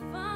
keep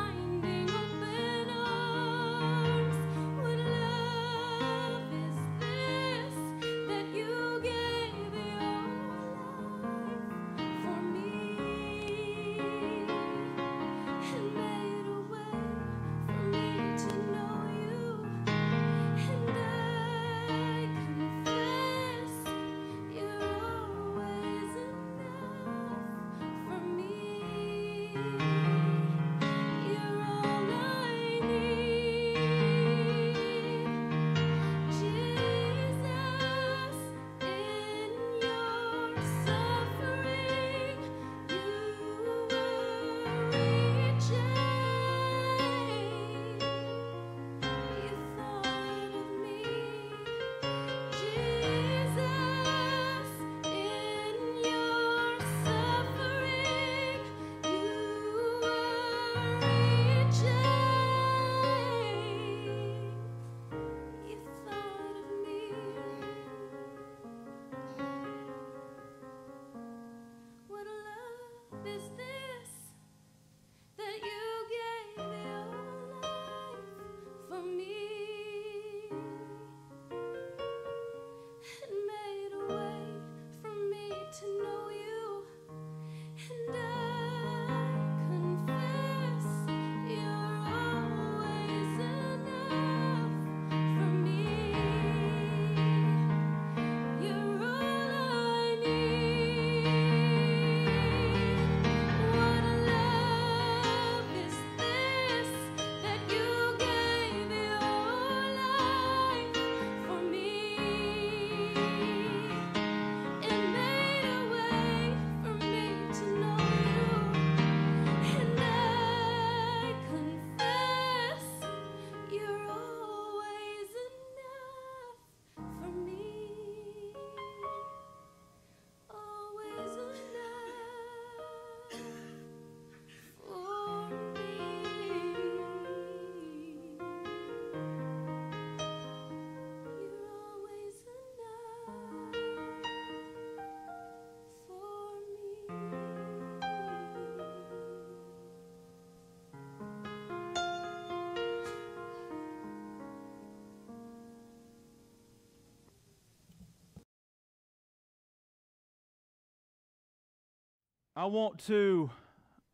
I want to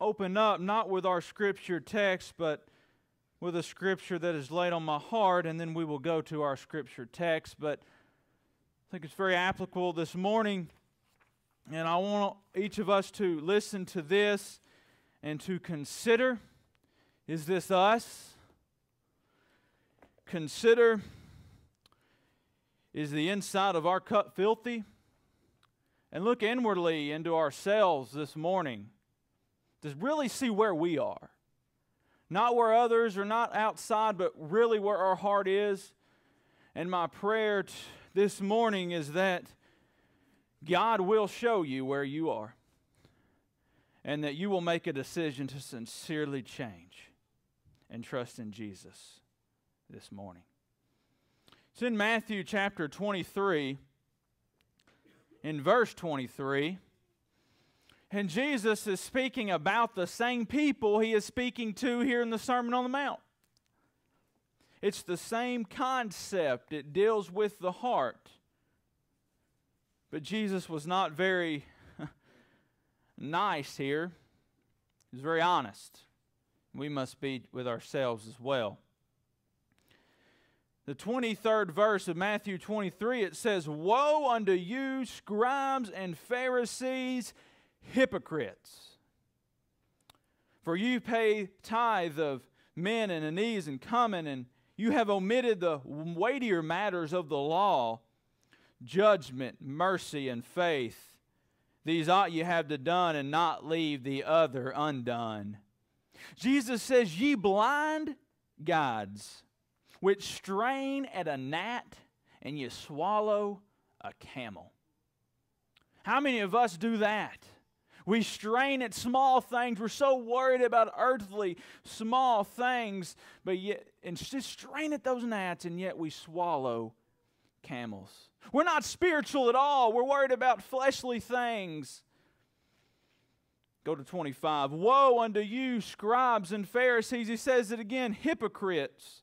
open up not with our scripture text, but with a scripture that is laid on my heart, and then we will go to our scripture text. But I think it's very applicable this morning, and I want each of us to listen to this and to consider is this us? Consider is the inside of our cup filthy? And look inwardly into ourselves this morning to really see where we are. Not where others are, not outside, but really where our heart is. And my prayer t- this morning is that God will show you where you are and that you will make a decision to sincerely change and trust in Jesus this morning. It's in Matthew chapter 23 in verse 23. And Jesus is speaking about the same people he is speaking to here in the Sermon on the Mount. It's the same concept, it deals with the heart. But Jesus was not very nice here, he was very honest. We must be with ourselves as well. The 23rd verse of Matthew 23, it says, Woe unto you, scribes and Pharisees, hypocrites! For you pay tithe of men and anise and cumin, and you have omitted the weightier matters of the law judgment, mercy, and faith. These ought you have to done, and not leave the other undone. Jesus says, Ye blind guides which strain at a gnat and you swallow a camel. How many of us do that? We strain at small things. We're so worried about earthly small things, but yet and just strain at those gnats, and yet we swallow camels. We're not spiritual at all. We're worried about fleshly things. Go to 25. Woe unto you, scribes and Pharisees. He says it again, hypocrites.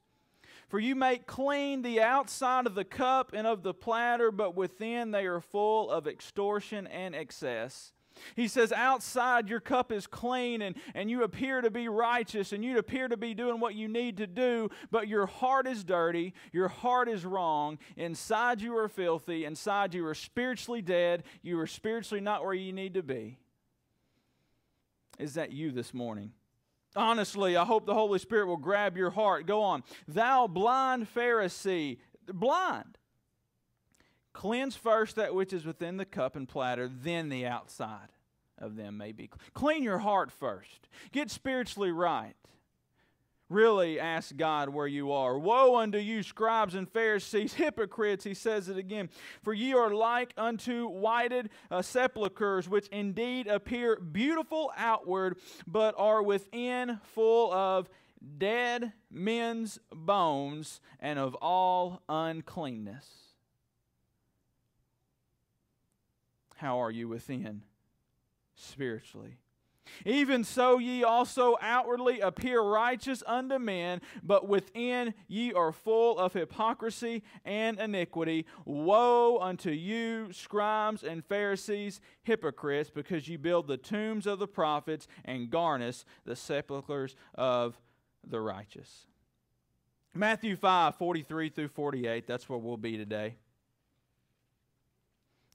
For you make clean the outside of the cup and of the platter, but within they are full of extortion and excess. He says, outside your cup is clean and, and you appear to be righteous and you appear to be doing what you need to do, but your heart is dirty, your heart is wrong. Inside you are filthy, inside you are spiritually dead, you are spiritually not where you need to be. Is that you this morning? Honestly, I hope the Holy Spirit will grab your heart. Go on. Thou blind Pharisee, blind. Cleanse first that which is within the cup and platter, then the outside of them may be. Clean your heart first. Get spiritually right. Really ask God where you are. Woe unto you, scribes and Pharisees, hypocrites, he says it again. For ye are like unto whited uh, sepulchres, which indeed appear beautiful outward, but are within full of dead men's bones and of all uncleanness. How are you within spiritually? Even so, ye also outwardly appear righteous unto men, but within ye are full of hypocrisy and iniquity. Woe unto you, scribes and Pharisees, hypocrites, because ye build the tombs of the prophets and garnish the sepulchres of the righteous. Matthew 5 43 through 48, that's where we'll be today.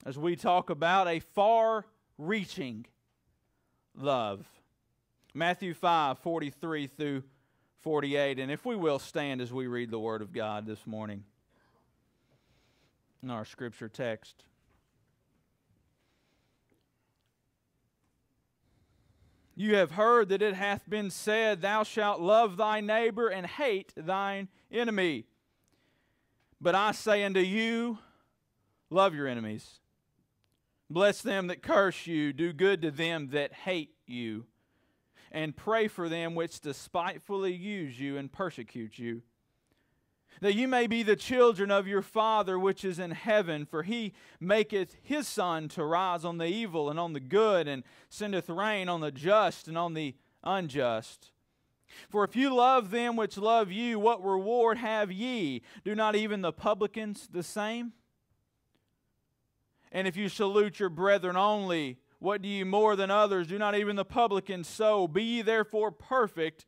As we talk about a far reaching love. Matthew 5 43 through 48. And if we will stand as we read the Word of God this morning in our scripture text. You have heard that it hath been said, Thou shalt love thy neighbor and hate thine enemy. But I say unto you, Love your enemies. Bless them that curse you, do good to them that hate you, and pray for them which despitefully use you and persecute you. That you may be the children of your Father which is in heaven, for he maketh his sun to rise on the evil and on the good, and sendeth rain on the just and on the unjust. For if you love them which love you, what reward have ye? Do not even the publicans the same? And if you salute your brethren only, what do you more than others? Do not even the publicans so. Be ye therefore perfect,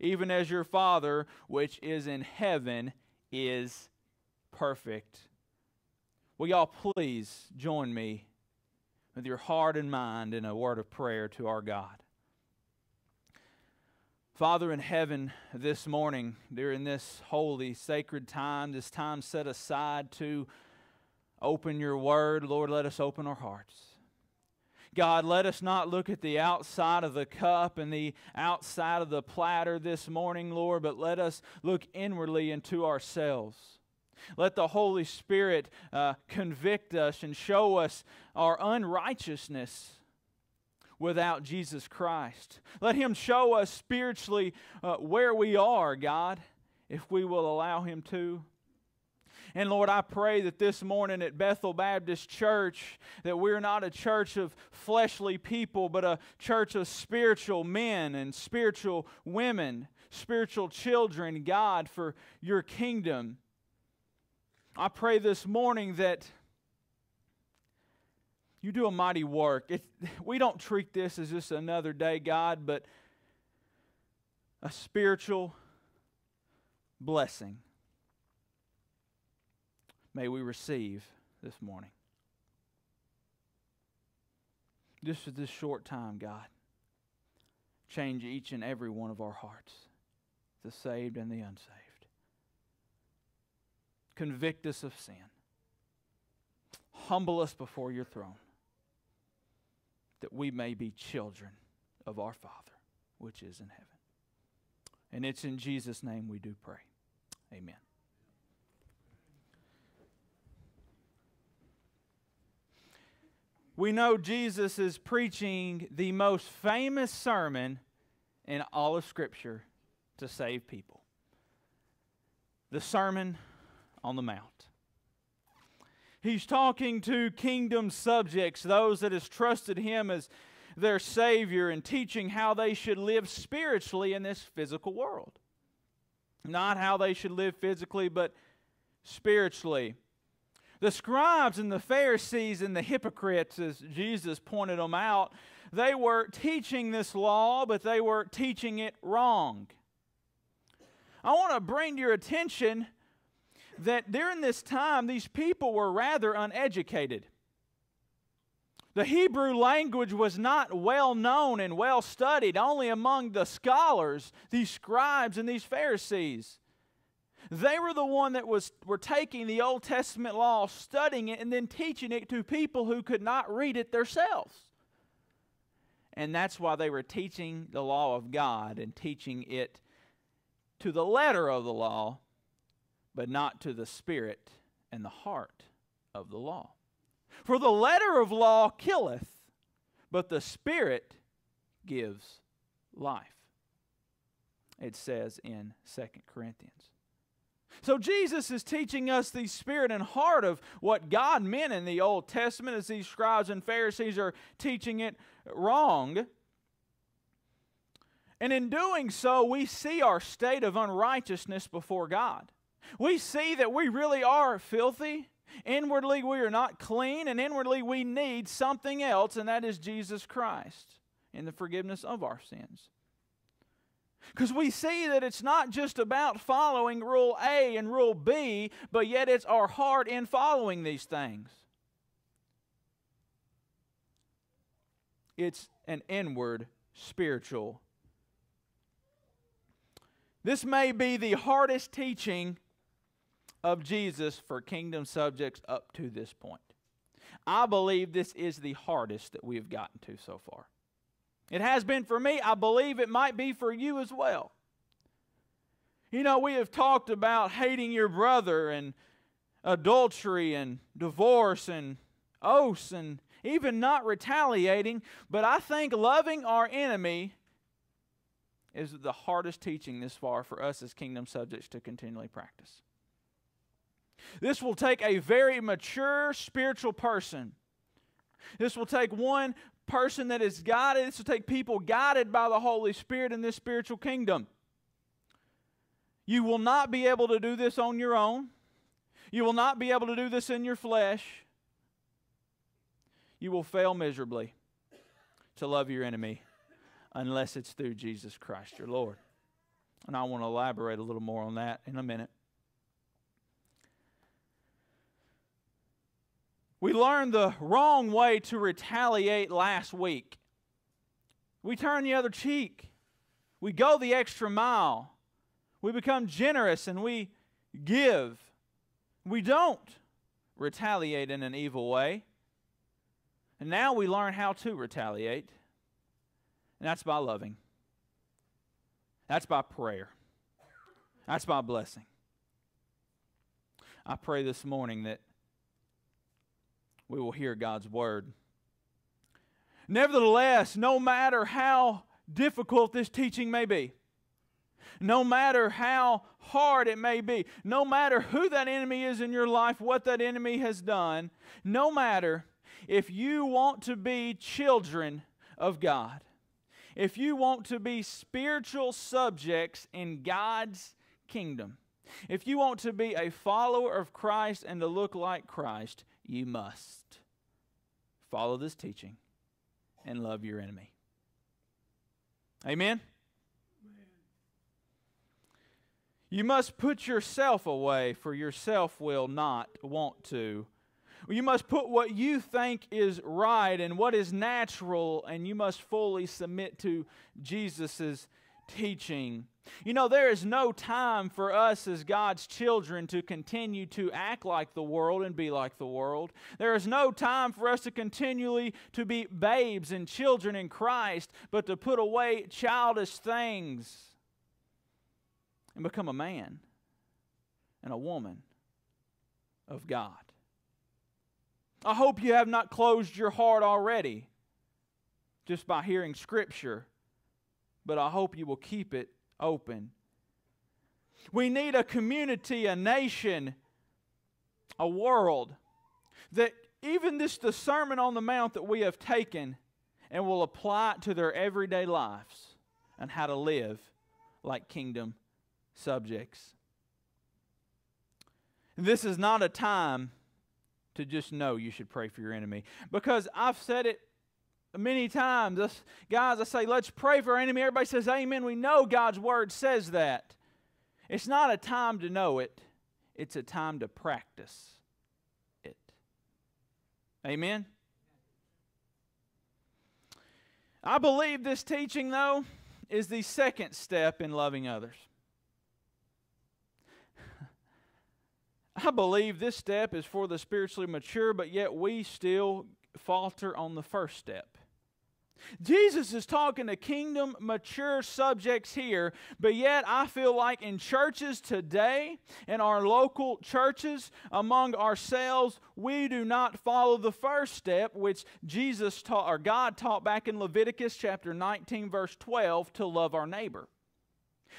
even as your Father which is in heaven is perfect. Will y'all please join me with your heart and mind in a word of prayer to our God? Father in heaven, this morning, during this holy, sacred time, this time set aside to open your word, Lord, let us open our hearts. God, let us not look at the outside of the cup and the outside of the platter this morning, Lord, but let us look inwardly into ourselves. Let the Holy Spirit uh, convict us and show us our unrighteousness without Jesus Christ. Let Him show us spiritually uh, where we are, God, if we will allow Him to. And Lord, I pray that this morning at Bethel Baptist Church that we're not a church of fleshly people, but a church of spiritual men and spiritual women, spiritual children, God, for your kingdom. I pray this morning that you do a mighty work. It, we don't treat this as just another day, God, but a spiritual blessing may we receive this morning. Just for this short time, God, change each and every one of our hearts, the saved and the unsaved. Convict us of sin. Humble us before your throne, that we may be children of our Father, which is in heaven. And it's in Jesus' name we do pray. Amen. We know Jesus is preaching the most famous sermon in all of Scripture to save people the Sermon on the Mount. He's talking to kingdom subjects, those that has trusted him as, their Savior and teaching how they should live spiritually in this physical world. Not how they should live physically, but spiritually. The scribes and the Pharisees and the hypocrites, as Jesus pointed them out, they were teaching this law, but they were teaching it wrong. I want to bring to your attention that during this time, these people were rather uneducated. The Hebrew language was not well known and well studied only among the scholars, these scribes and these Pharisees. They were the one that was were taking the Old Testament law, studying it, and then teaching it to people who could not read it themselves. And that's why they were teaching the law of God and teaching it to the letter of the law, but not to the spirit and the heart of the law. For the letter of law killeth, but the spirit gives life. It says in Second Corinthians. So Jesus is teaching us the spirit and heart of what God meant in the Old Testament as these scribes and Pharisees are teaching it wrong. And in doing so, we see our state of unrighteousness before God. We see that we really are filthy. Inwardly, we are not clean, and inwardly, we need something else, and that is Jesus Christ in the forgiveness of our sins. Because we see that it's not just about following rule A and rule B, but yet it's our heart in following these things. It's an inward spiritual. This may be the hardest teaching of Jesus for kingdom subjects up to this point. I believe this is the hardest that we have gotten to so far. It has been for me. I believe it might be for you as well. You know, we have talked about hating your brother and adultery and divorce and oaths and even not retaliating, but I think loving our enemy is the hardest teaching this far for us as kingdom subjects to continually practice. This will take a very mature spiritual person. This will take one person that is guided. This will take people guided by the Holy Spirit in this spiritual kingdom. You will not be able to do this on your own. You will not be able to do this in your flesh. You will fail miserably to love your enemy unless it's through Jesus Christ your Lord. And I want to elaborate a little more on that in a minute. We learned the wrong way to retaliate last week. We turn the other cheek. We go the extra mile. We become generous and we give. We don't retaliate in an evil way. And now we learn how to retaliate. And that's by loving. That's by prayer. That's by blessing. I pray this morning that we will hear God's word. Nevertheless, no matter how difficult this teaching may be, no matter how hard it may be, no matter who that enemy is in your life, what that enemy has done, no matter if you want to be children of God, if you want to be spiritual subjects in God's kingdom, if you want to be a follower of Christ and to look like Christ, you must follow this teaching and love your enemy. Amen? You must put yourself away, for yourself will not want to. You must put what you think is right and what is natural, and you must fully submit to Jesus' teaching. You know, there is no time for us as God's children to continue to act like the world and be like the world. There is no time for us to continually to be babes and children in Christ, but to put away childish things and become a man and a woman of God. I hope you have not closed your heart already just by hearing Scripture, but I hope you will keep it open. We need a community, a nation, a world that even this the Sermon on the Mount that we have taken and will apply it to their everyday lives and how to live like kingdom subjects. This is not a time to just know you should pray for your enemy because I've said it many times. Us, guys, I say, let's pray for our enemy. Everybody says, Amen. We know God's word says that. It's not a time to know it, it's a time to practice it. Amen. I believe this teaching, though, is the second step in loving others. I believe this step is for the spiritually mature, but yet we still falter on the first step. Jesus is talking to kingdom mature subjects here, but yet I feel like in churches today, in our local churches, among ourselves, we do not follow the first step, which Jesus taught, or God taught back in Leviticus chapter 19, verse 12, to love our neighbor.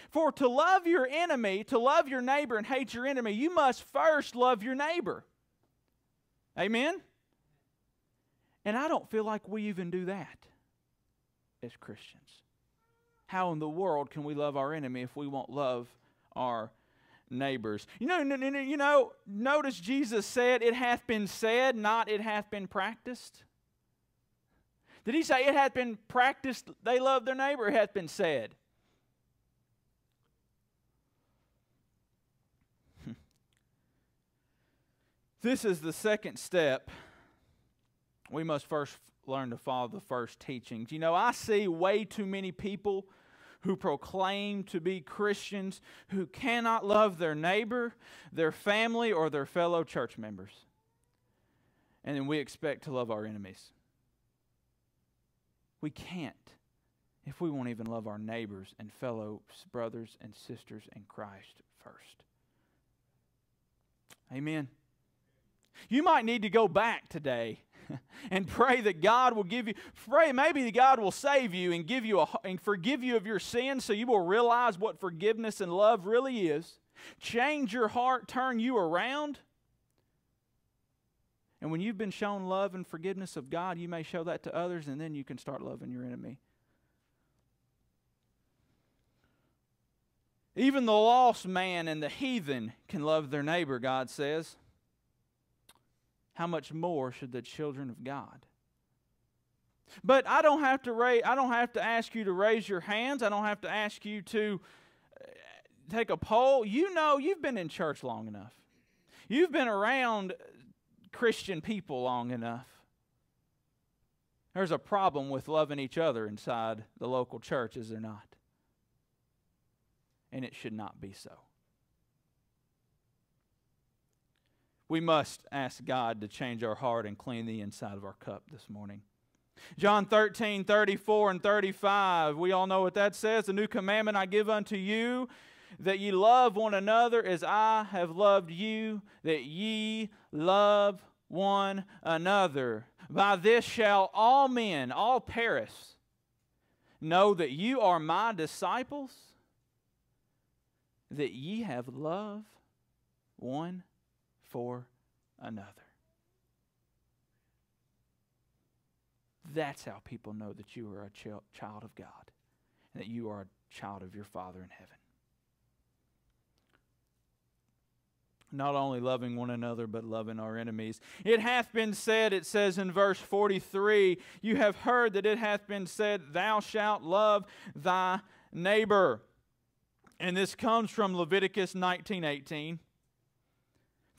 For to love your enemy, to love your neighbor and hate your enemy, you must first love your neighbor. Amen? And I don't feel like we even do that as Christians. How in the world can we love our enemy if we won't love our neighbors? You know, you know, notice Jesus said, It hath been said, not it hath been practiced. Did he say it hath been practiced, they love their neighbor? It hath been said. This is the second step. We must first learn to follow the first teachings. You know, I see way too many people who proclaim to be Christians who cannot love their neighbor, their family, or their fellow church members. And then we expect to love our enemies. We can't if we won't even love our neighbors and fellow brothers and sisters in Christ first. Amen. You might need to go back today and pray that God will give you pray maybe that God will save you and give you a, and forgive you of your sins so you will realize what forgiveness and love really is. Change your heart, turn you around. And when you've been shown love and forgiveness of God, you may show that to others and then you can start loving your enemy. Even the lost man and the heathen can love their neighbor, God says how much more should the children of God? But I don't have to raise, I don't have to ask you to raise your hands. I don't have to ask you to uh, take a poll. You know you've been in church long enough. You've been around Christian people long enough. There's a problem with loving each other inside the local church, is there not? And it should not be so. We must ask God to change our heart and clean the inside of our cup this morning. John 13, 34 and 35, we all know what that says. The new commandment I give unto you, that ye love one another as I have loved you, that ye love one another. By this shall all men, all Paris, know that you are my disciples, that ye have love one for another. That's how people know that you are a ch- child of God and that you are a child of your Father in heaven. Not only loving one another, but loving our enemies. It hath been said, it says in verse 43, you have heard that it hath been said, Thou shalt love thy neighbor. And this comes from Leviticus 19 18.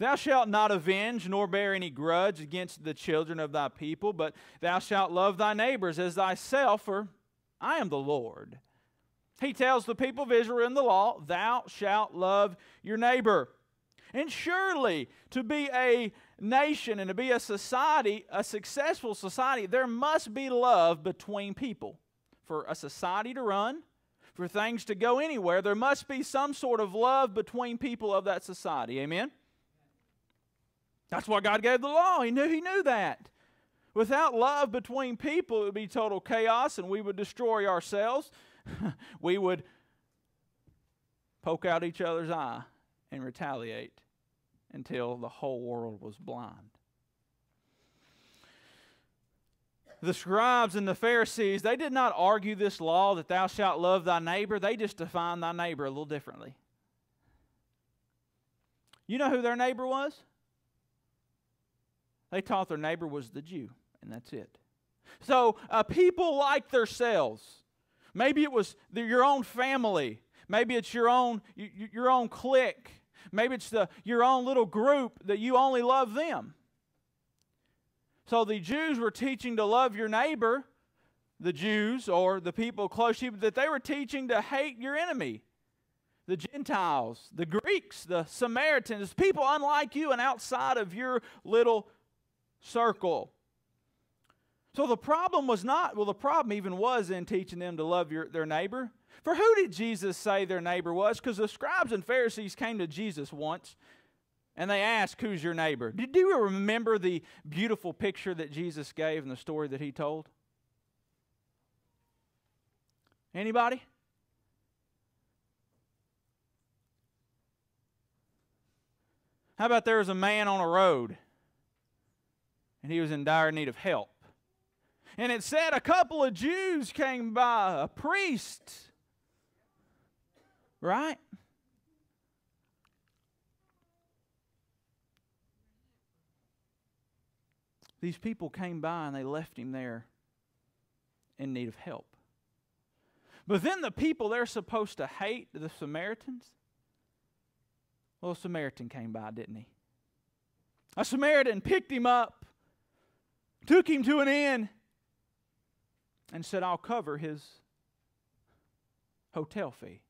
Thou shalt not avenge nor bear any grudge against the children of thy people, but thou shalt love thy neighbors as thyself, for I am the Lord. He tells the people of Israel in the law, Thou shalt love your neighbor. And surely, to be a nation and to be a society, a successful society, there must be love between people. For a society to run, for things to go anywhere, there must be some sort of love between people of that society. Amen? That's why God gave the law. He knew He knew that. Without love between people, it would be total chaos and we would destroy ourselves. we would poke out each other's eye and retaliate until the whole world was blind. the scribes and the Pharisees, they did not argue this law that thou shalt love thy neighbor. They just defined thy neighbor a little differently. You know who their neighbor was? They taught their neighbor was the Jew, and that's it. So, uh, people like themselves. Maybe it was the, your own family. Maybe it's your own your own clique. Maybe it's the, your own little group that you only love them. So the Jews were teaching to love your neighbor, the Jews or the people close to you, that they were teaching to hate your enemy. The Gentiles, the Greeks, the Samaritans, people unlike you and outside of your little circle. So the problem was not, well, the problem even was in teaching them to love your, their neighbor. For who did Jesus say their neighbor was? Because the scribes and Pharisees came to Jesus once and they asked, Who's your neighbor? Did you remember the beautiful picture that Jesus gave and the story that he told? Anybody? How about there was a man on a road and he was in dire need of help? And it said a couple of Jews came by, a priest, right? These people came by and they left him there in need of help. But then the people they're supposed to hate, the Samaritans, well, a Samaritan came by, didn't he? A Samaritan picked him up, took him to an inn, and said, I'll cover his hotel fee.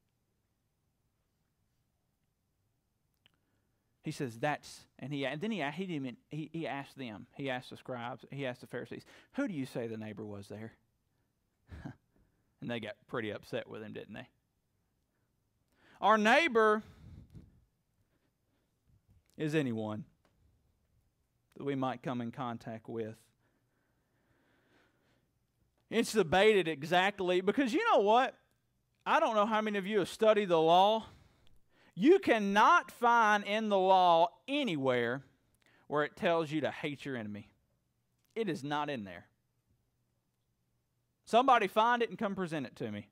He says, That's, and, he, and then he, he, didn't he, he asked them, he asked the scribes, he asked the Pharisees, Who do you say the neighbor was there? and they got pretty upset with him, didn't they? Our neighbor is anyone that we might come in contact with. It's debated exactly because you know what? I don't know how many of you have studied the law. You cannot find in the law anywhere where it tells you to hate your enemy. It is not in there. Somebody find it and come present it to me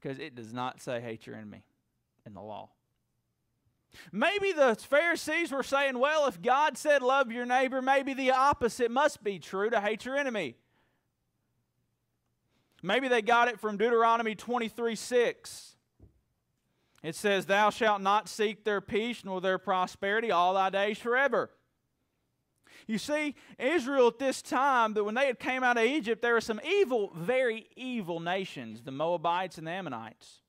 because it does not say hate your enemy in the law. Maybe the Pharisees were saying, well, if God said love your neighbor, maybe the opposite must be true to hate your enemy. Maybe they got it from Deuteronomy 23 6. It says, Thou shalt not seek their peace nor their prosperity all thy days forever. You see, Israel at this time, that when they had came out of Egypt, there were some evil, very evil nations, the Moabites and the Ammonites.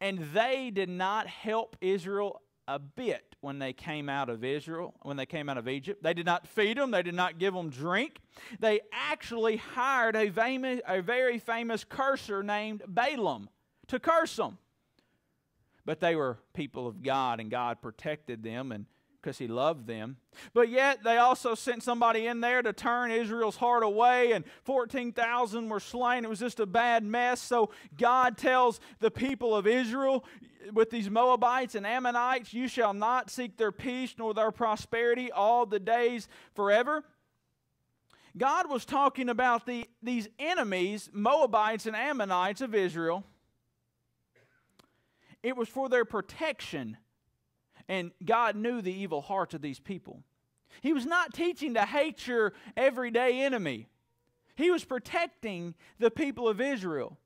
And they did not help Israel a bit when they came out of Israel, when they came out of Egypt. They did not feed them, they did not give them drink. They actually hired a, famous, a very famous curser named Balaam to curse them. But they were people of God, and God protected them and because he loved them. But yet they also sent somebody in there to turn Israel's heart away, and 14,000 were slain. It was just a bad mess. So God tells the people of Israel with these Moabites and Ammonites, You shall not seek their peace nor their prosperity all the days forever. God was talking about the, these enemies, Moabites and Ammonites of Israel. It was for their protection and God knew the evil hearts of these people. He was not teaching to hate your everyday enemy, He was protecting the people of Israel.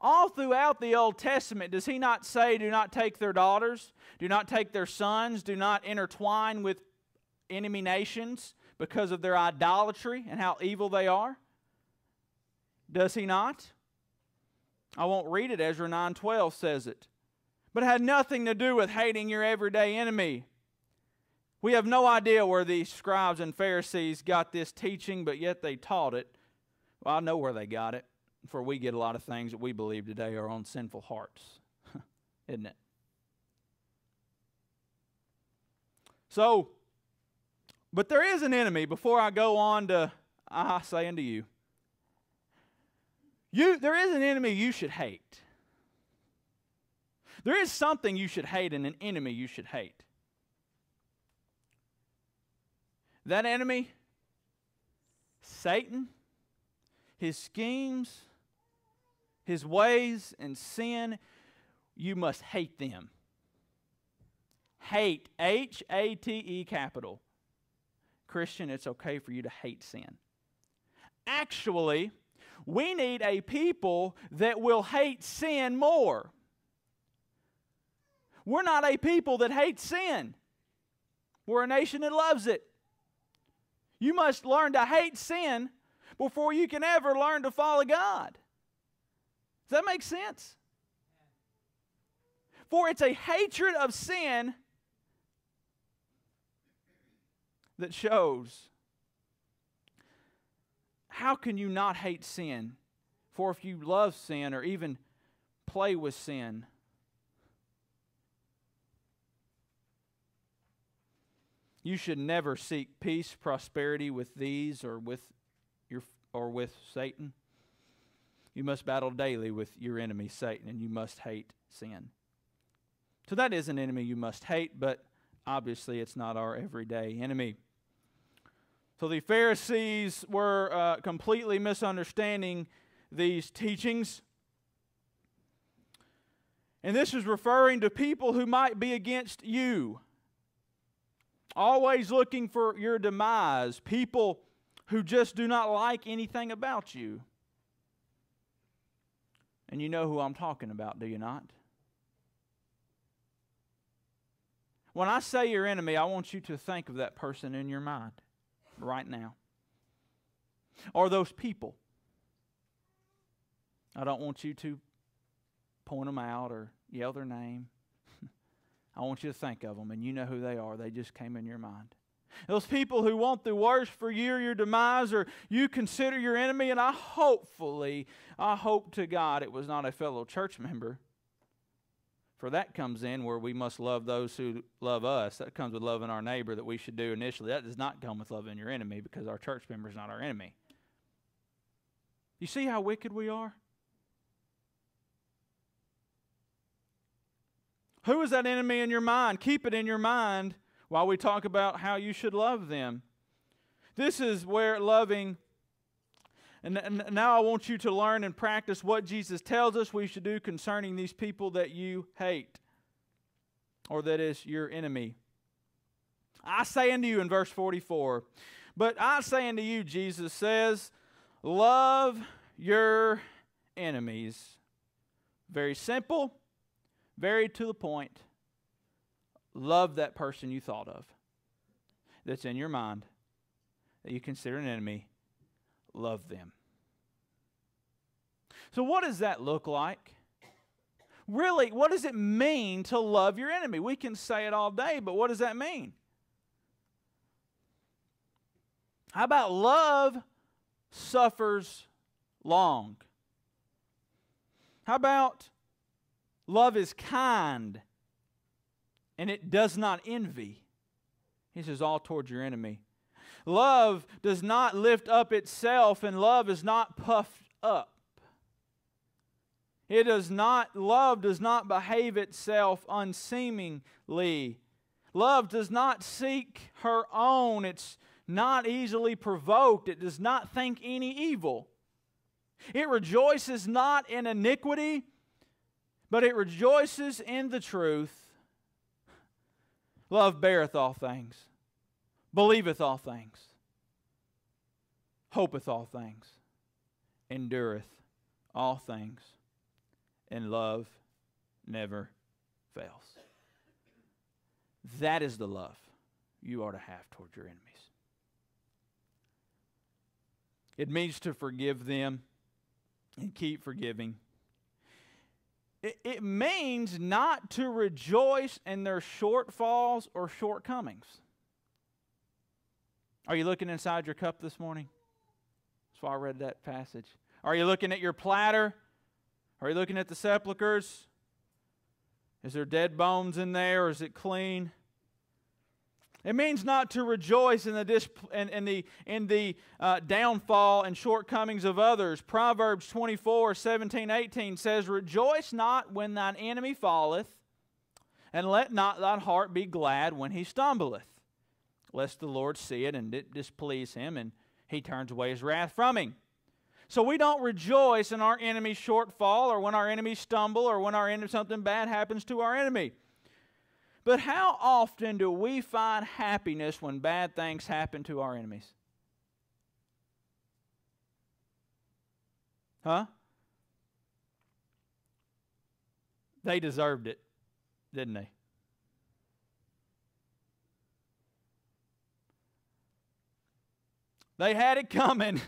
All throughout the Old Testament, does He not say, do not take their daughters, do not take their sons, do not intertwine with enemy nations because of their idolatry and how evil they are? Does He not? I won't read it. Ezra 9:12 says it but it had nothing to do with hating your everyday enemy. We have no idea where these scribes and Pharisees got this teaching, but yet they taught it. Well, I know where they got it, for we get a lot of things that we believe today are on sinful hearts, isn't it? So, but there is an enemy before I go on to I say unto you. You there is an enemy you should hate. There is something you should hate and an enemy you should hate. That enemy, Satan, his schemes, his ways, and sin, you must hate them. Hate, H A T E capital. Christian, it's okay for you to hate sin. Actually, we need a people that will hate sin more. We're not a people that hate sin. We're a nation that loves it. You must learn to hate sin before you can ever learn to follow God. Does that make sense? For it's a hatred of sin that shows how can you not hate sin? For if you love sin or even play with sin, you should never seek peace, prosperity with these or with your or with Satan. You must battle daily with your enemy Satan and you must hate sin. So that is an enemy you must hate, but obviously it's not our everyday enemy. So the Pharisees were uh, completely misunderstanding these teachings. And this is referring to people who might be against you, always looking for your demise, people who just do not like anything about you. And you know who I'm talking about, do you not? When I say your enemy, I want you to think of that person in your mind right now. Or those people. I don't want you to point them out or yell their name. I want you to think of them, and you know who they are. They just came in your mind. Those people who want the worst for you or your demise or you consider your enemy, and I hopefully, I hope to God it was not a fellow church member. For that comes in where we must love those who love us. That comes with loving our neighbor that we should do initially. That does not come with loving your enemy because our church member is not our enemy. You see how wicked we are? Who is that enemy in your mind? Keep it in your mind while we talk about how you should love them. This is where loving, and, and now I want you to learn and practice what Jesus tells us we should do concerning these people that you hate or that is your enemy. I say unto you in verse 44, but I say unto you, Jesus says, love your enemies. Very simple very to the point. Love that person you thought of that's in your mind that you consider an enemy. Love them. So, what does that look like? Really, what does it mean to love your enemy? We can say it all day, but what does that mean? How about love suffers long? How about Love is kind and it does not envy. He says, all towards your enemy. Love does not lift up itself, and love is not puffed up. It does not, love does not behave itself unseemingly. Love does not seek her own. It's not easily provoked. It does not think any evil. It rejoices not in iniquity, but it rejoices in the truth. Love beareth all things, believeth all things, hopeth all things, endureth all things, and love never fails. That is the love you are to have toward your enemies. It means to forgive them and keep forgiving it, means not to rejoice in their shortfalls or shortcomings. Are you looking inside your cup this morning? That's why I read that passage. Are you looking at your platter? Are you looking at the sepulchres? Is there dead bones in there or is it clean? It means not to rejoice in the, disp- in, in the, in the uh, downfall and shortcomings of others. Proverbs 24, 17, 18 says, Rejoice not when thine enemy falleth, and let not thine heart be glad when he stumbleth, lest the Lord see it and it displease him, and he turns away his wrath from him. So we don't rejoice in our enemy's shortfall or when our enemies stumble or when our enemy, something bad happens to our enemy. But how often do we find happiness when bad things happen to our enemies? Huh? They deserved it, didn't they? They had it coming.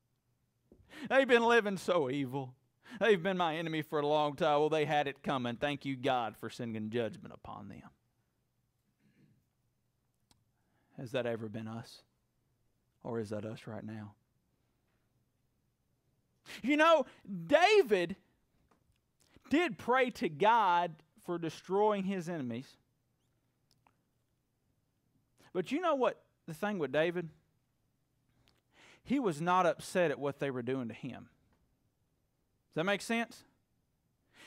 They've been living so evil. They've been my enemy for a long time. Well, they had it coming. Thank you, God, for sending judgment upon them. Has that ever been us? Or is that us right now? You know, David did pray to God for destroying his enemies. But you know what the thing with David? He was not upset at what they were doing to him. Does that make sense?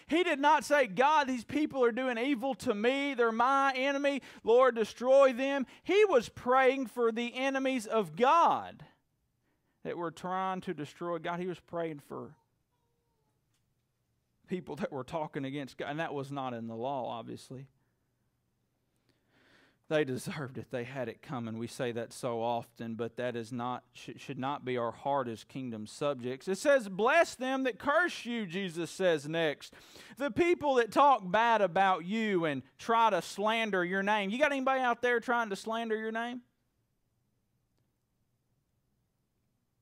He did not say, God, these people are doing evil to me. They're my enemy. Lord, destroy them. He was praying for the enemies of God that were trying to destroy God. He was praying for people that were talking against God. And that was not in the law, obviously. They deserved it. They had it coming. We say that so often, but that is not should not be our heart as kingdom subjects. It says, "Bless them that curse you," Jesus says next. The people that talk bad about you and try to slander your name. You got anybody out there trying to slander your name?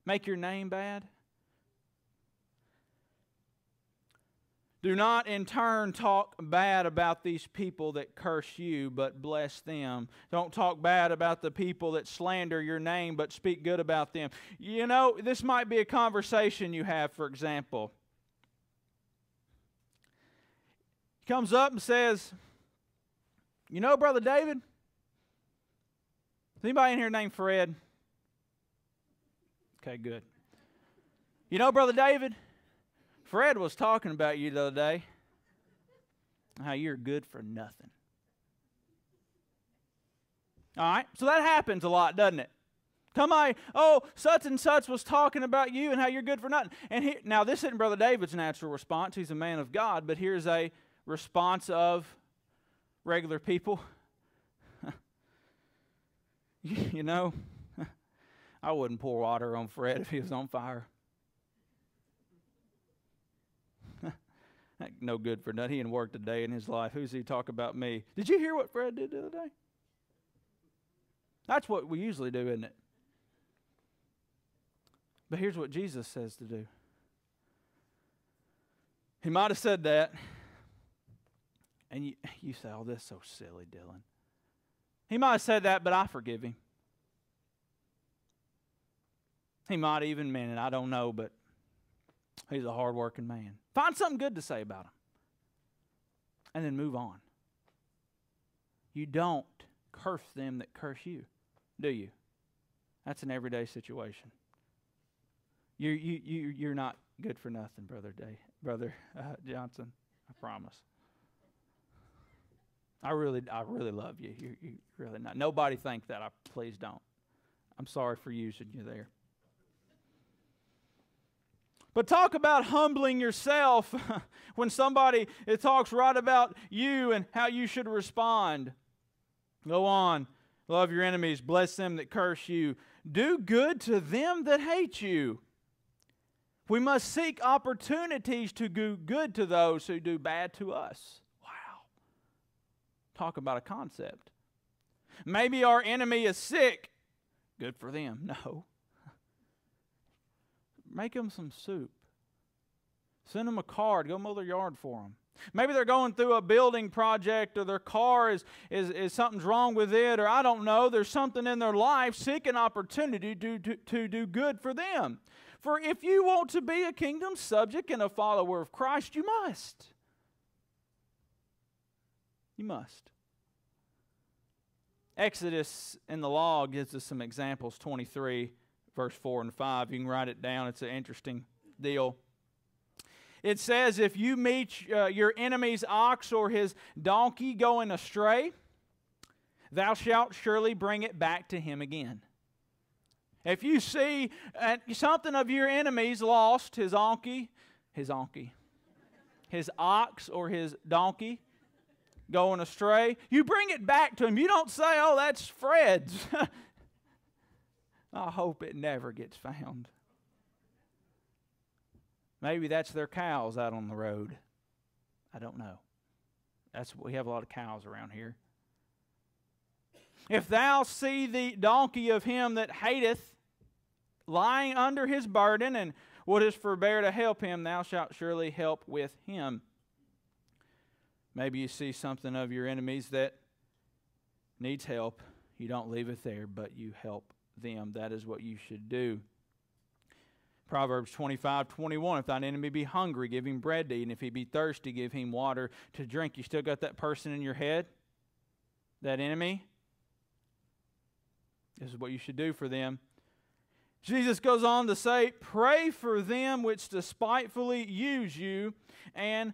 Make your name bad? Do not in turn talk bad about these people that curse you, but bless them. Don't talk bad about the people that slander your name, but speak good about them. You know, this might be a conversation you have, for example. He comes up and says, You know, Brother David? Is anybody in here named Fred? Okay, good. You know, Brother David? Fred was talking about you the other day. How you're good for nothing. All right, so that happens a lot, doesn't it? Come on, oh, such and such was talking about you and how you're good for nothing. And he, now, this isn't Brother David's natural response. He's a man of God, but here's a response of regular people. you know, I wouldn't pour water on Fred if he was on fire. No good for nothing. He didn't work a day in his life. Who's he talk about me? Did you hear what Fred did the other day? That's what we usually do, isn't it? But here's what Jesus says to do. He might have said that. And you, you say, oh, this is so silly, Dillon. He might have said that, but I forgive him. He might even mean it. I don't know, but He's a hardworking man. Find something good to say about him. And then move on. You don't curse them that curse you, do you? That's an everyday situation. You're, you, you, you're not good for nothing, Brother Day, Brother uh, Johnson. I promise. I really, I really love you. You, you really not. Nobody think that. I please don't. I'm sorry for using you there. But talk about humbling yourself when somebody it talks right about you and how you should respond. Go on. Love your enemies, bless them that curse you. Do good to them that hate you. We must seek opportunities to do good to those who do bad to us. Wow. Talk about a concept. Maybe our enemy is sick. Good for them. No. Make them some soup. Send them a card. Go mow their yard for them. Maybe they're going through a building project or their car is, is, is something's wrong with it, or I don't know, there's something in their life. Seek an opportunity to, to, to do good for them. For if you want to be a kingdom subject and a follower of Christ, you must. You must. Exodus in the law gives us some examples 23 verse 4 and 5. You can write it down, it's an interesting deal. It says, If you meet uh, your enemy's ox or his donkey going astray, thou shalt surely bring it back to him again. If you see uh, something of your enemy's lost, his donkey, his donkey, his ox or his donkey going astray, you bring it back to him. You don't say, oh, that's Fred's. I hope it never gets found. Maybe that's their cows out on the road. I don't know. That's we have a lot of cows around here. If thou see the donkey of him that hateth lying under his burden, and wouldest forbear to help him, thou shalt surely help with him. Maybe you see something of your enemies that needs help. You don't leave it there, but you help them. That is what you should do. Proverbs 25, 21. If thine enemy be hungry, give him bread to eat. And if he be thirsty, give him water to drink. You still got that person in your head? That enemy? This is what you should do for them. Jesus goes on to say, Pray for them which despitefully use you and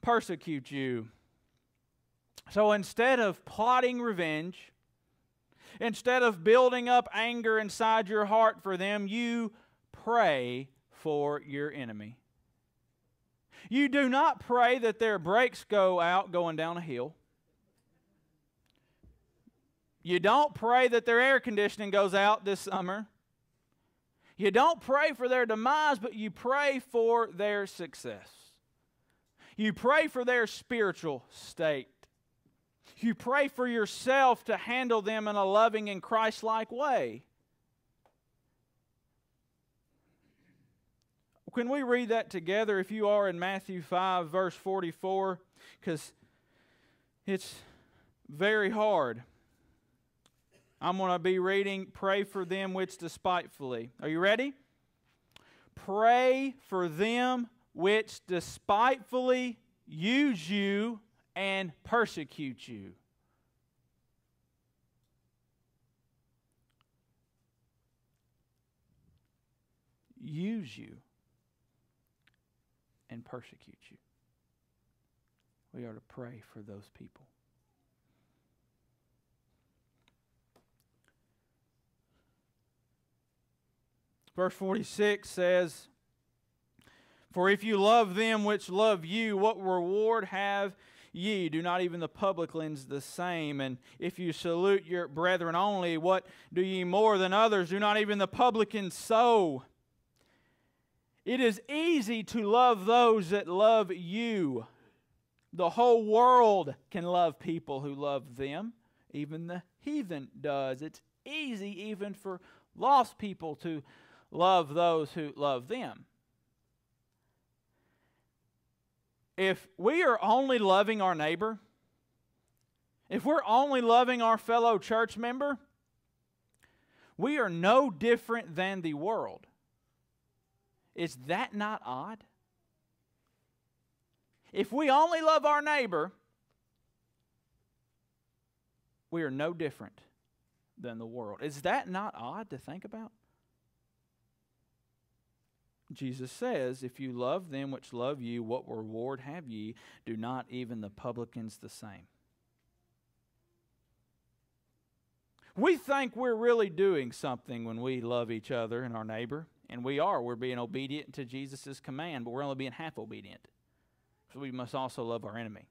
persecute you. So instead of plotting revenge, instead of building up anger inside your heart for them, you pray for your enemy. You do not pray that their brakes go out going down a hill. You don't pray that their air conditioning goes out this summer. You don't pray for their demise, but you pray for their success. You pray for their spiritual state. You pray for yourself to handle them in a loving and Christ like way. Can we read that together if you are in Matthew 5, verse 44? Because it's very hard. I'm going to be reading, Pray for them which despitefully. Are you ready? Pray for them which despitefully use you and persecute you. Use you and persecute you. We are to pray for those people. Verse 46 says, For if you love them which love you, what reward have ye? Do not even the publicans the same? And if you salute your brethren only, what do ye more than others? Do not even the publicans so? It is easy to love those that love you. The whole world can love people who love them. Even the heathen does. It's easy even for lost people to love those who love them. If we are only loving our neighbor, if we're only loving our fellow church member, we are no different than the world. Is that not odd? If we only love our neighbor, we are no different than the world. Is that not odd to think about? Jesus says, If you love them which love you, what reward have ye? Do not even the publicans the same. We think we're really doing something when we love each other and our neighbor, and we are. We're being obedient to Jesus' command, but we're only being half obedient. So we must also love our enemy.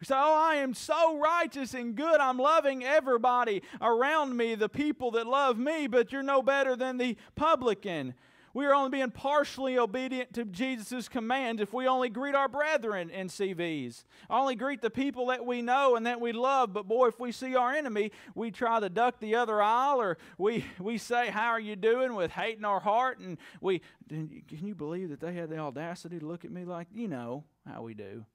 We say, Oh, I am so righteous and good. I'm loving everybody around me, the people that love me, but you're no better than the publican. We are only being partially obedient to Jesus' command if we only greet our brethren in CVs. Only greet the people that we know and that we love. But boy, if we see our enemy, we try to duck the other aisle or we, we say, How are you doing? with hate in our heart. And we, can you believe that they had the audacity to look at me like, you know how we do?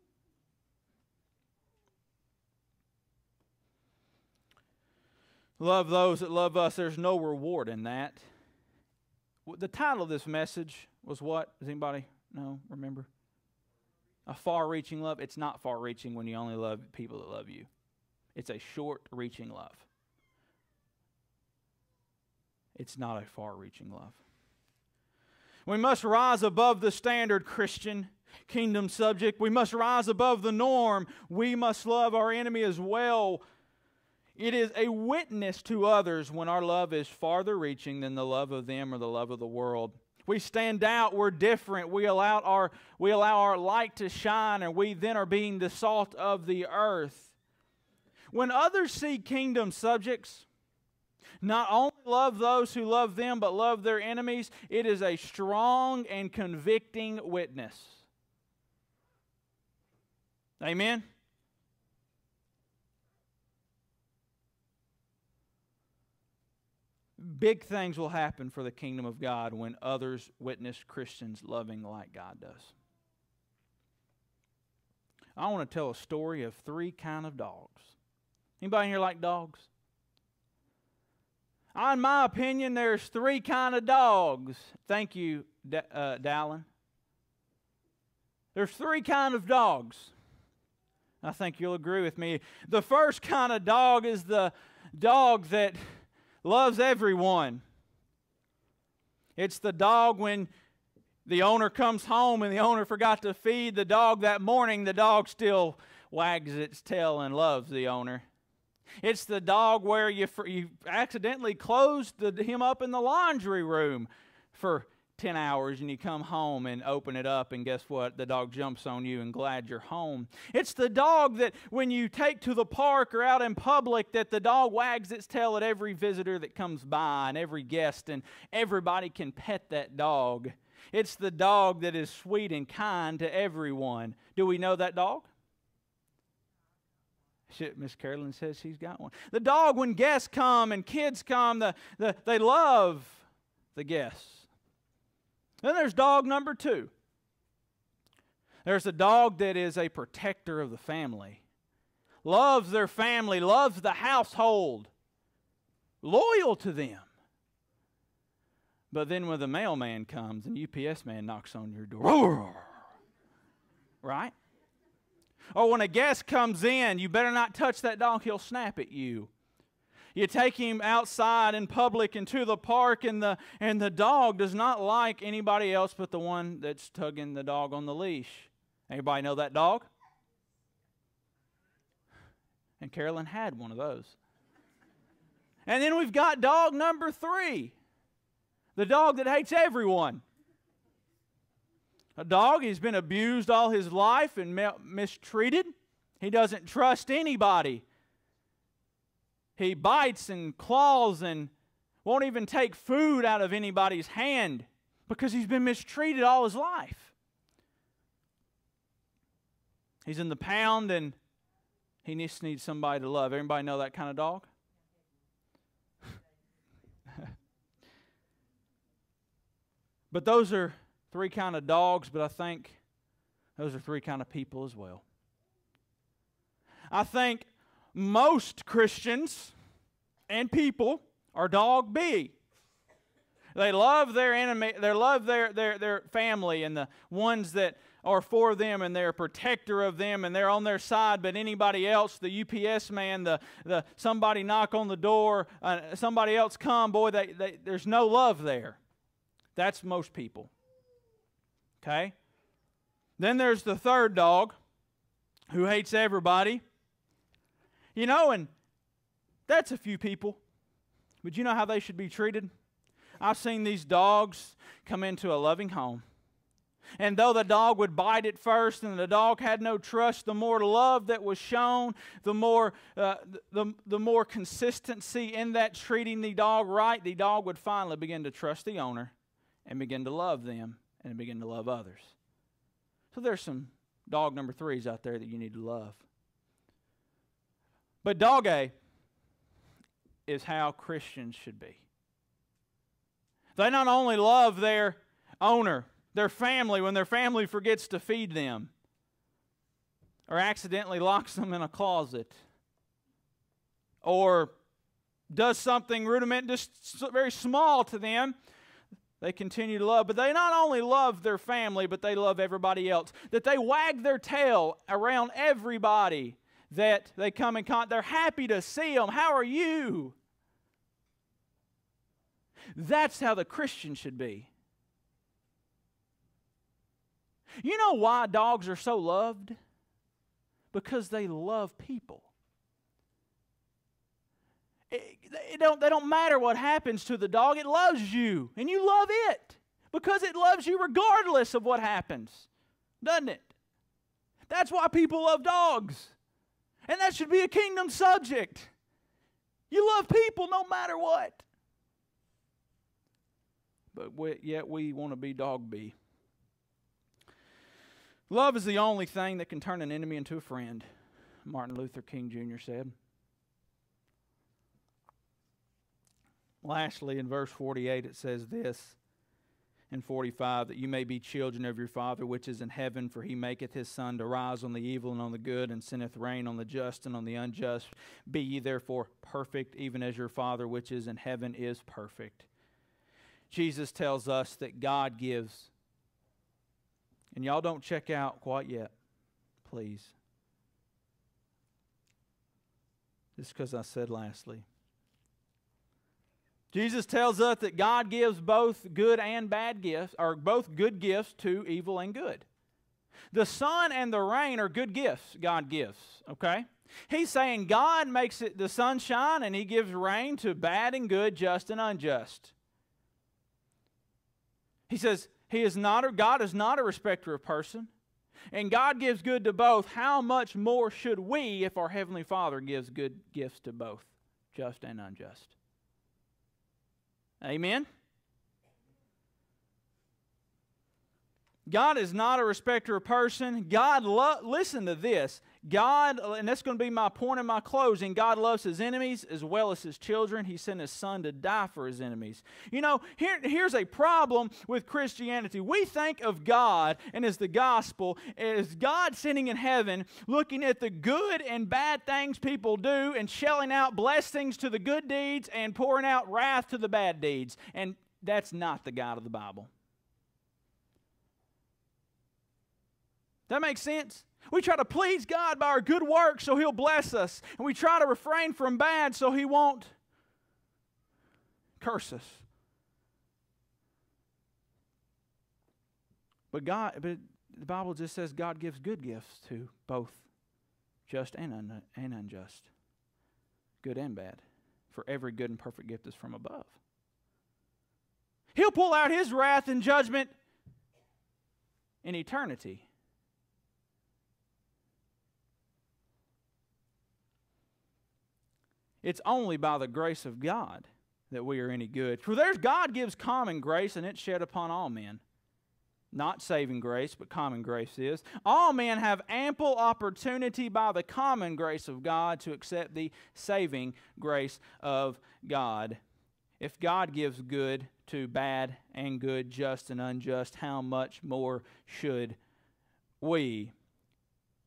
Love those that love us. There's no reward in that. The title of this message was what? Does anybody know? Remember? A far reaching love. It's not far reaching when you only love people that love you, it's a short reaching love. It's not a far reaching love. We must rise above the standard Christian kingdom subject. We must rise above the norm. We must love our enemy as well It is a witness to others when our love is farther reaching than the love of them or the love of the world. We stand out, we're different, we allow our, we allow our light to shine, and we then are being the salt of the earth. When others see kingdom subjects, not only love those who love them, but love their enemies, it is a strong and convicting witness. Amen? Big things will happen for the kingdom of God when others witness Christians loving like God does. I want to tell a story of three kind of dogs. Anybody here like dogs? In my opinion, there's three kind of dogs. Thank you, D- uh, Dallin. There's three kind of dogs. I think you'll agree with me. The first kind of dog is the dog that loves everyone. It's the dog when the owner comes home and the owner forgot to feed the dog that morning, the dog still wags its tail and loves the owner. It's the dog where you, you accidentally closed the, him up in the laundry room for 10 hours and you come home and open it up and guess what? The dog jumps on you and glad you're home. It's the dog that when you take to the park or out in public that the dog wags its tail at every visitor that comes by and every guest and everybody can pet that dog. It's the dog that is sweet and kind to everyone. Do we know that dog? Miss Carolyn says she's got one. The dog, when guests come and kids come, the, the, they love the guests. Then there's dog number two. There's a dog that is a protector of the family, loves their family, loves the household, loyal to them. But then when the mailman comes and UPS man knocks on your door, right? Or when a guest comes in, you better not touch that dog, he'll snap at you. You take him outside in public into the park, and the, and the dog does not like anybody else but the one that's tugging the dog on the leash. Anybody know that dog? And Carolyn had one of those. And then we've got dog number three the dog that hates everyone. A dog, he's been abused all his life and mistreated. He doesn't trust anybody. He bites and claws and won't even take food out of anybody's hand because he's been mistreated all his life. He's in the pound and he just needs somebody to love. Everybody know that kind of dog? but those are three kind of dogs, but I think those are three kind of people as well. I think most Christians and people are dog B. They love their enemy, they love their, their, their family and the ones that are for them and they're a protector of them and they're on their side, but anybody else, the UPS man, the, the somebody knock on the door, uh, somebody else come, boy, they, they, there's no love there. That's most people. Okay? Then there's the third dog who hates everybody. You know, and that's a few people. But you know how they should be treated? I've seen these dogs come into a loving home. And though the dog would bite at first and the dog had no trust, the more love that was shown, the more, uh, the, the more consistency in that treating the dog right, the dog would finally begin to trust the owner and begin to love them and begin to love others. So there's some dog number threes out there that you need to love. But dog A is how Christians should be. They not only love their owner, their family, when their family forgets to feed them or accidentally locks them in a closet or does something rudiment just very small to them they continue to love, but they not only love their family, but they love everybody else. That they wag their tail around everybody that they come and contact. They're happy to see them. How are you? That's how the Christian should be. You know why dogs are so loved? Because they love people. It, it don't, they don't matter what happens to the dog, it loves you, and you love it because it loves you regardless of what happens, doesn't it? That's why people love dogs. And that should be a kingdom subject. You love people no matter what. But yet we want to be dog B. Love is the only thing that can turn an enemy into a friend, Martin Luther King Jr. said. Lastly, in verse 48, it says this and 45 that you may be children of your Father which is in heaven, for he maketh his sun to rise on the evil and on the good, and sendeth rain on the just and on the unjust. Be ye therefore perfect, even as your Father which is in heaven is perfect. Jesus tells us that God gives. And y'all don't check out quite yet, please. Just because I said lastly. Jesus tells us that God gives both good and bad gifts, or both good gifts to evil and good. The sun and the rain are good gifts God gives, okay? He's saying God makes it the sun shine and he gives rain to bad and good, just and unjust. He says he is not a, God is not a respecter of person. And God gives good to both. How much more should we if our heavenly Father gives good gifts to both, just and unjust? Amen? God is not a respecter of person. God, lo- listen to this. God, and that's going to be my point in my closing, God loves his enemies as well as his children. He sent his son to die for his enemies. You know, here, here's a problem with Christianity. We think of God and as the gospel as God sitting in heaven looking at the good and bad things people do and shelling out blessings to the good deeds and pouring out wrath to the bad deeds. And that's not the God of the Bible. That makes sense? We try to please God by our good works so He'll bless us. And we try to refrain from bad so He won't curse us. But God, but the Bible just says God gives good gifts to both just and, un, and unjust, good and bad. For every good and perfect gift is from above. He'll pull out His wrath and judgment in eternity. It's only by the grace of God that we are any good. For there's God gives common grace, and it's shed upon all men. Not saving grace, but common grace is. All men have ample opportunity by the common grace of God to accept the saving grace of God. If God gives good to bad and good, just and unjust, how much more should we?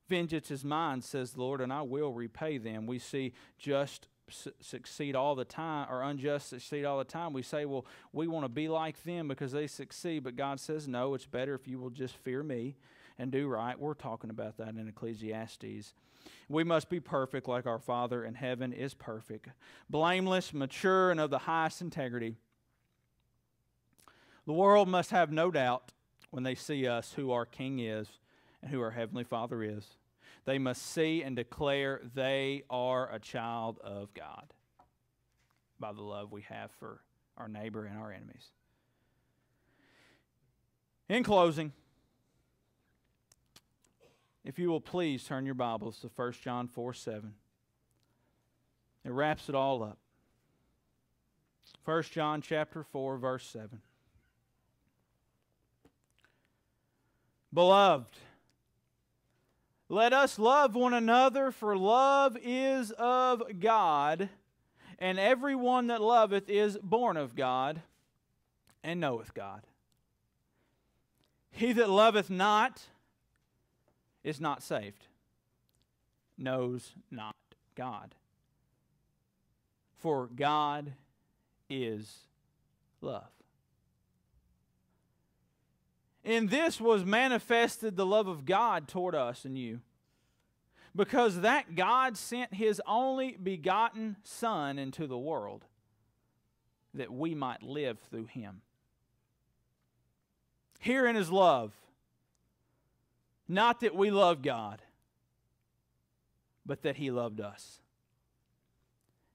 Vengeance is mine, says the Lord, and I will repay them. We see just su- succeed all the time or unjust succeed all the time, we say, well, we want to be like them because they succeed. But God says, no, it's better if you will just fear me and do right. We're talking about that in Ecclesiastes. We must be perfect like our Father in heaven is perfect, blameless, mature, and of the highest integrity. The world must have no doubt when they see us who our King is and who our Heavenly Father is. They must see and declare they are a child of God by the love we have for our neighbor and our enemies. In closing, if you will please turn your Bibles to 1 John 4 7. It wraps it all up. 1 John chapter 4 verse 7. Beloved, let us love one another, for love is of God, and every one that loveth is born of God and knoweth God. He that loveth not is not saved, knows not God. For God is love. In this was manifested the love of God toward us and you. Because that God sent his only begotten Son into the world that we might live through him. Herein is love. Not that we love God, but that he loved us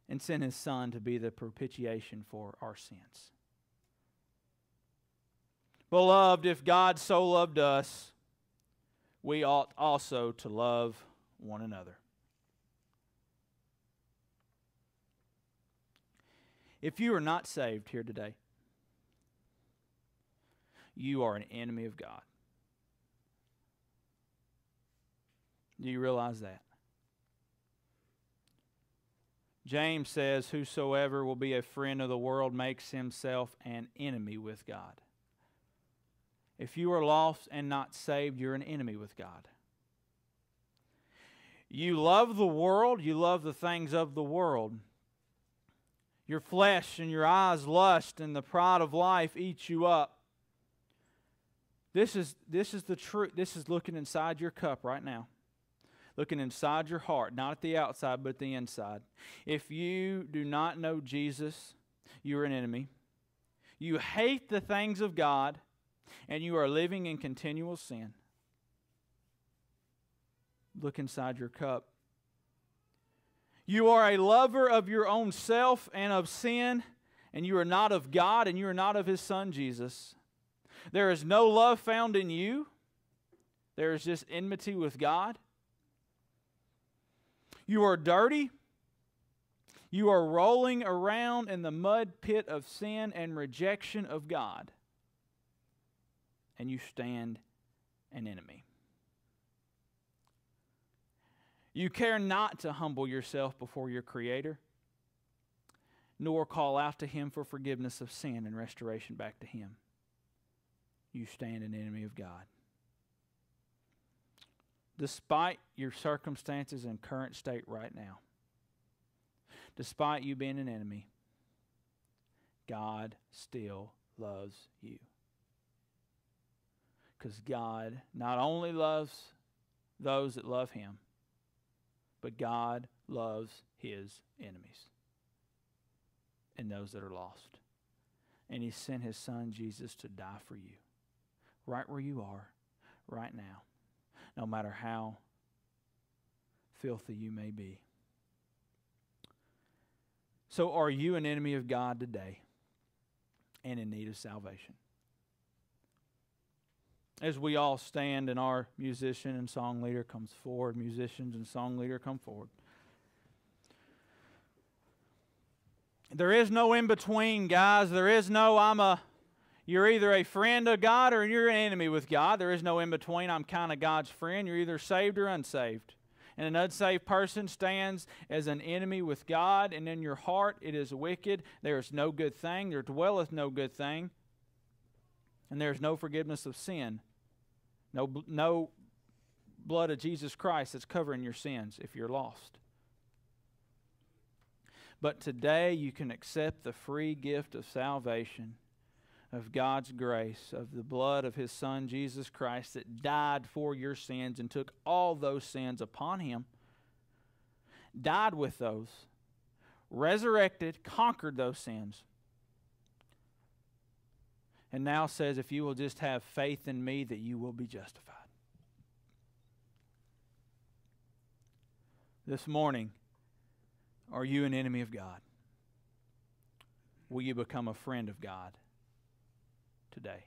and sent his Son to be the propitiation for our sins. Beloved, if God so loved us, we ought also to love one another. If you are not saved here today, you are an enemy of God. Do you realize that? James says, Whosoever will be a friend of the world makes himself an enemy with God. If you are lost and not saved, you're an enemy with God. You love the world, you love the things of the world. Your flesh and your eyes lust, and the pride of life eats you up. This is, this is the truth. This is looking inside your cup right now. Looking inside your heart, not at the outside, but the inside. If you do not know Jesus, you're an enemy. You hate the things of God, and you are living in continual sin. Look inside your cup. You are a lover of your own self and of sin, and you are not of God, and you are not of His Son, Jesus. There is no love found in you, there is just enmity with God. You are dirty. You are rolling around in the mud pit of sin and rejection of God, and you stand an enemy. You care not to humble yourself before your Creator, nor call out to Him for forgiveness of sin and restoration back to Him. You stand an enemy of God. Despite your circumstances and current state right now, despite you being an enemy, God still loves you. Because God not only loves those that love Him, but God loves his enemies and those that are lost. And he sent his son Jesus to die for you, right where you are, right now, no matter how filthy you may be. So, are you an enemy of God today and in need of salvation? As we all stand and our musician and song leader comes forward, musicians and song leader come forward. There is no in between, guys. There is no, I'm a, you're either a friend of God or you're an enemy with God. There is no in between. I'm kind of God's friend. You're either saved or unsaved. And an unsaved person stands as an enemy with God, and in your heart it is wicked. There is no good thing. There dwelleth no good thing and there is no forgiveness of sin. No, no blood of Jesus Christ that's covering your sins if you're lost. But today you can accept the free gift of salvation, of God's grace, of the blood of His Son Jesus Christ that died for your sins and took all those sins upon Him, died with those, resurrected, conquered those sins and now says, if you will just have faith in me, that you will be justified. This morning, are you an enemy of God? Will you become a friend of God today?